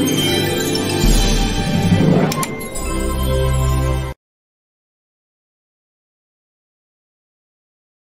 Thank you.